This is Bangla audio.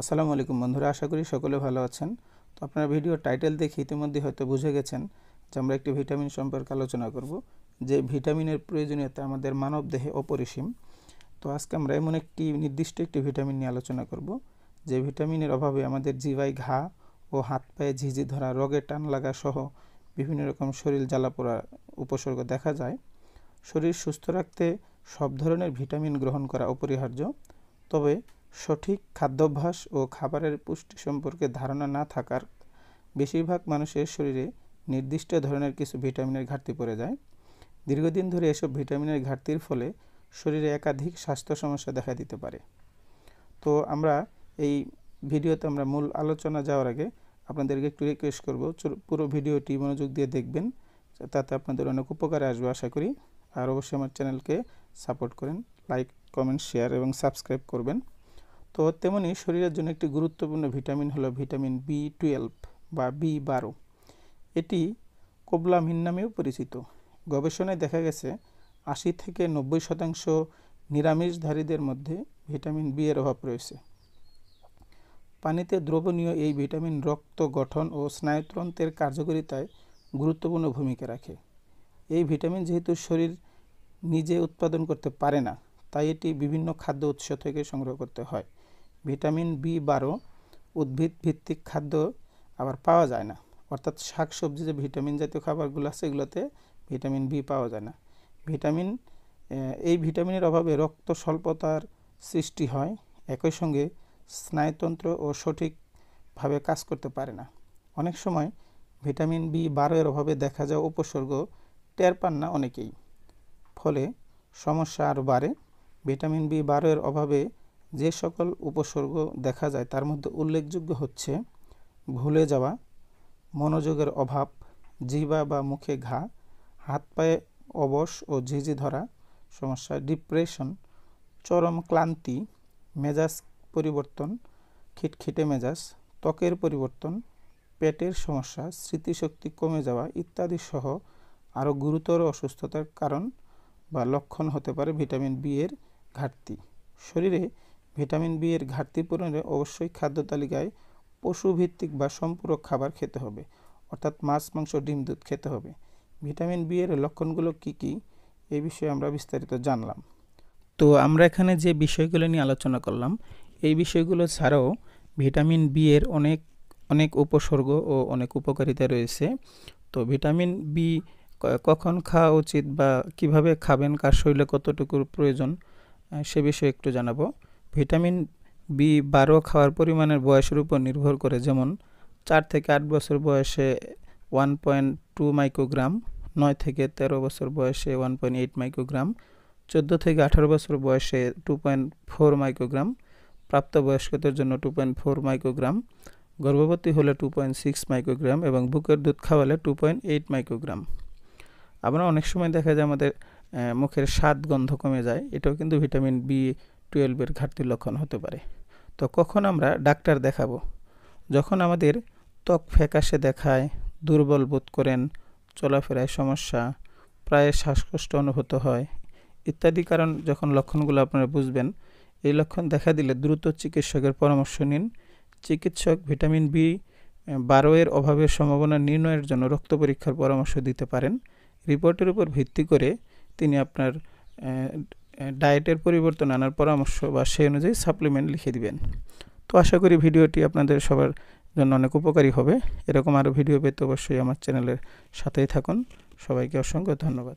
আসসালামু আলাইকুম বন্ধুরা, আশা করি সকলে ভালো আছেন। তো আপনারা ভিডিও টাইটেল দেখে ইতিমধ্যে হয়তো বুঝে গেছেন যে আমরা একটি ভিটামিন সম্পর্কে আলোচনা করব, যে ভিটামিনের প্রয়োজনীয়তা আমাদের মানব দেহে অপরিসীম। তো আজকে আমরা এমন একটি নির্দিষ্ট একটি ভিটামিন নিয়ে আলোচনা করব, যে ভিটামিনের অভাবে আমাদের জিভায় ঘা ও হাত পায়ে ঝিঝি ধরা, রোগে টান লাগা সহ বিভিন্ন রকম শরীর জ্বালা পোড়া উপসর্গ দেখা যায়। শরীর সুস্থ রাখতে সব ধরনের ভিটামিন গ্রহণ করা অপরিহার্য। তবে সঠিক খাদ্যাভ্যাস ও খাবারের পুষ্টি সম্পর্কে ধারণা না থাকার বেশিরভাগ মানুষের শরীরে নির্দিষ্ট ধরনের কিছু ভিটামিনের ঘাটতি পড়ে যায়। দীর্ঘদিন ধরে এসব ভিটামিনের ঘাটতির ফলে শরীরে একাধিক স্বাস্থ্য সমস্যা দেখা দিতে পারে। তো আমরা এই ভিডিওতে আমরা মূল আলোচনা যাওয়ার আগে আপনাদেরকে একটু রিকোয়েস্ট করব পুরো ভিডিওটি মনোযোগ দিয়ে দেখবেন, তাতে আপনাদের অনেক উপকারে আসবে আশা করি। আর অবশ্যই আমার চ্যানেলকে সাপোর্ট করেন, লাইক, কমেন্ট, শেয়ার এবং সাবস্ক্রাইব করবেন। তো তেমনি শরীরের জন্য একটি গুরুত্বপূর্ণ ভিটামিন হলো ভিটামিন বি টুয়েলভ বা বি বারো। এটি কোবলামিন নামেও পরিচিত। গবেষণায় দেখা গেছে, আশি থেকে নব্বই শতাংশ নিরামিষধারীদের মধ্যে ভিটামিন বি এর অভাব রয়েছে। পানিতে দ্রবণীয় এই ভিটামিন রক্ত গঠন ও স্নায়ুতন্ত্রের কার্যকারিতায় গুরুত্বপূর্ণ ভূমিকা রাখে। এই ভিটামিন যেহেতু শরীর নিজে উৎপাদন করতে পারে না, তাই এটি বিভিন্ন খাদ্য উৎস থেকে সংগ্রহ করতে হয়। ভিটামিন বি বারো উদ্ভিদ ভিত্তিক খাদ্য আবার পাওয়া যায় না। অর্থাৎ শাক সবজি যে ভিটামিন জাতীয় খাবারগুলো আছে এগুলোতে ভিটামিন বি পাওয়া যায় না। ভিটামিন এই ভিটামিনের অভাবে রক্ত স্বল্পতার সৃষ্টি হয়, একই সঙ্গে স্নায়ুতন্ত্র ও সঠিকভাবে কাজ করতে পারে না। অনেক সময় ভিটামিন বি বারোয়ের অভাবে দেখা যাওয়া উপসর্গ টের পান না অনেকেই। ফলে সমস্যা আরও বাড়ে। ভিটামিন বি বারোয়ের অভাবে যে সকল উপসর্গ দেখা যায়, তার মধ্যে উল্লেখযোগ্য হচ্ছে ভুলে যাওয়া, মনোযোগের অভাব জিবা বা মুখে ঘা, হাত পায়ে অবশ ও ঝিঝি ধরা, সমস্যা, ডিপ্রেশন, চরম ক্লান্তি, মেজাজ পরিবর্তন, খিটখিটে মেজাজ, ত্বকের পরিবর্তন, পেটের সমস্যা, স্মৃতিশক্তি কমে যাওয়া ইত্যাদি সহ আরও গুরুতর অসুস্থতার কারণ বা লক্ষণ হতে পারে ভিটামিন বি এর ঘাটতি। শরীরে ভিটামিন বি এর ঘাটতি পূরণে অবশ্যই খাদ্য তালিকায় পশুভিত্তিক বা সম্পূরক খাবার খেতে হবে, অর্থাৎ মাছ, মাংস, ডিম, দুধ খেতে হবে। ভিটামিন বি এর লক্ষণগুলো কি কি? এই বিষয়ে আমরা বিস্তারিত জানলাম। তো আমরা এখানে যে বিষয়গুলো নিয়ে আলোচনা করলাম, এই বিষয়গুলো ছাড়াও ভিটামিন বি এর অনেক অনেক উপসর্গ ও অনেক উপকারিতা রয়েছে। তো ভিটামিন বি কখন খাওয়া উচিত বা কীভাবে খাবেন, কার শরীরে কতটুকুর প্রয়োজন সে বিষয়ে একটু জানাব। ভিটামিন বি বারো খাওয়ার পরিমাণের বয়সের উপর নির্ভর করে, যেমন চার থেকে আট বছর বয়সে ওয়ান পয়েন্ট টু মাইক্রোগ্রাম, নয় থেকে তেরো বছর বয়সে ওয়ান পয়েন্ট এইট মাইক্রোগ্রাম, চোদ্দ থেকে আঠারো বছর বয়সে টু পয়েন্ট ফোর মাইক্রোগ্রাম, প্রাপ্তবয়স্কদের জন্য টু পয়েন্ট ফোর মাইক্রোগ্রাম, গর্ভবতী হলে টু পয়েন্ট সিক্স মাইক্রোগ্রাম এবং বুকের দুধ খাওয়ালে টু পয়েন্ট এইট মাইক্রোগ্রাম। আমরা অনেক সময় দেখা যায় আমাদের মুখের স্বাদ গন্ধ কমে যায়, এটাও কিন্তু ভিটামিন বি টুয়েলভের ঘাটতির লক্ষণ হতে পারে। তো কখন আমরা ডাক্তার দেখাবো? যখন আমাদের ত্বক ফ্যাকাশে দেখায়, দুর্বল বোধ করেন, চলাফেরায় সমস্যা, প্রায় শ্বাসকষ্ট অনুভূত হয়, ইত্যাদি কারণ যখন লক্ষণগুলো আপনারা বুঝবেন, এই লক্ষণ দেখা দিলে দ্রুত চিকিৎসকের পরামর্শ নিন। চিকিৎসক ভিটামিন বি, বারো এর অভাবের সম্ভাবনা নির্ণয়ের জন্য রক্ত পরীক্ষার পরামর্শ দিতে পারেন। রিপোর্টের উপর ভিত্তি করে তিনি আপনার ডায়েটের পরিবর্তন আনার পরামর্শ বা সেই অনুযায়ী সাপ্লিমেন্ট লিখে দিবেন। তো আশা করি ভিডিওটি আপনাদের সবার জন্য অনেক উপকারী হবে। এরকম আরও ভিডিও পেতে অবশ্যই আমার চ্যানেলের সাথেই থাকুন। সবাইকে অসংখ্য ধন্যবাদ।